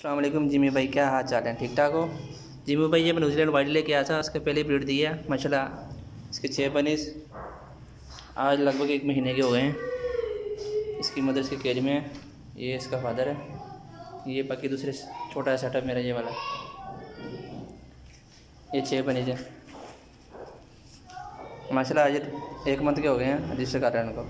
अल्लाम Jimmy भाई, क्या हाल चाल है? ठीक ठाक हो? जिमी भाई, ये मैं न्यूजीलैंड वाइड लेके आया था, उसके पहले ब्रीड दी है माशाल्लाह इसके छः पनीस आज लगभग एक महीने के हो गए हैं। इसकी मदर इसके केज में है। ये इसका फादर है। ये बाकी दूसरे छोटा सेटअप मेरा, ये वाला। ये छः बनीज है। माशाल्लाह आज एक मंथ के हो गए हैं रजिस्टर कर रहे हैं उनको